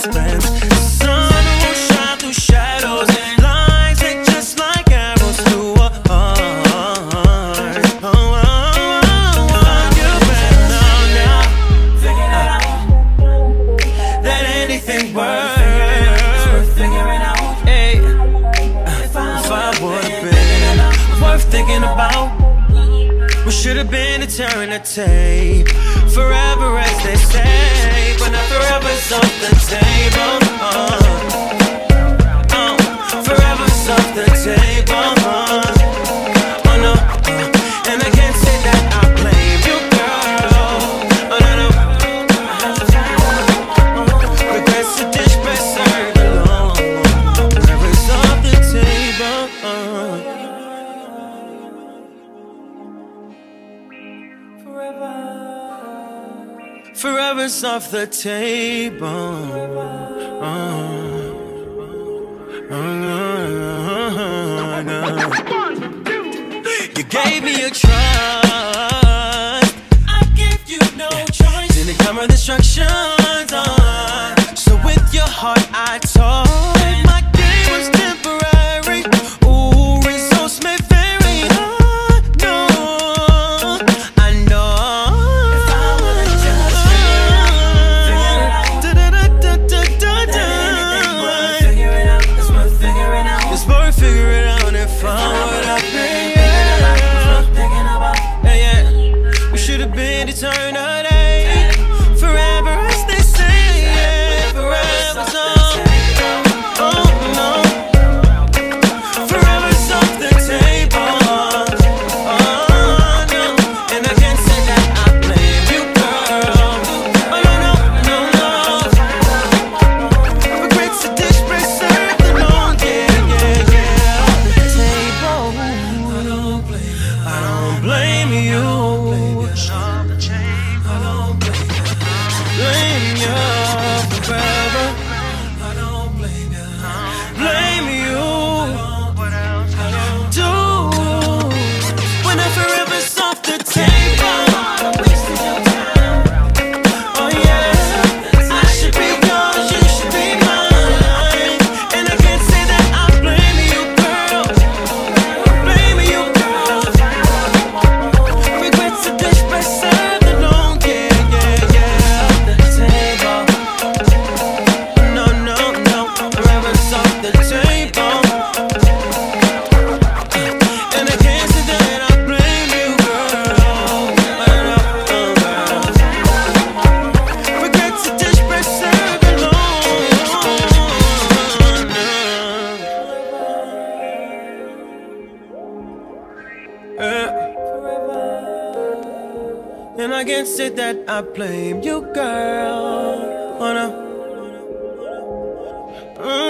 Sun will shine through shadows and lines hit just like arrows a heart. Oh, oh, oh, that anything worth Should have been a tape. Forever as they say But not forever's off the table Forever. Forever's off the table. Oh. Oh, no. You gave me a trust. I gave you no choice. Didn't come with instructions on. So with your heart, I talk. you. And I can't say that I blame you, girl. Wanna. Mm.